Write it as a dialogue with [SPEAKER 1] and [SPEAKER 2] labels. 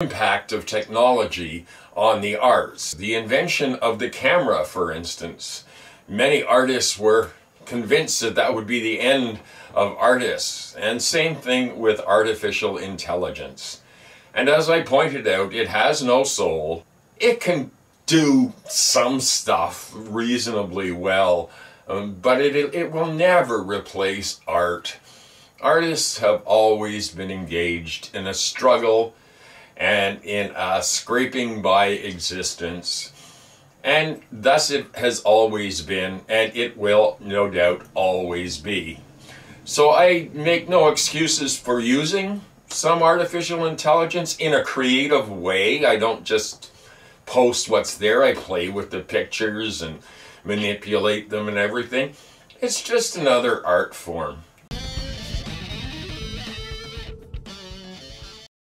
[SPEAKER 1] impact of technology on the arts. The invention of the camera, for instance. Many artists were convinced that that would be the end of artists. And same thing with artificial intelligence. And as I pointed out, it has no soul. It can do some stuff reasonably well, um, but it, it will never replace art. Artists have always been engaged in a struggle and in a scraping by existence. And thus it has always been, and it will no doubt always be. So I make no excuses for using some artificial intelligence in a creative way. I don't just post what's there, I play with the pictures and manipulate them and everything. It's just another art form.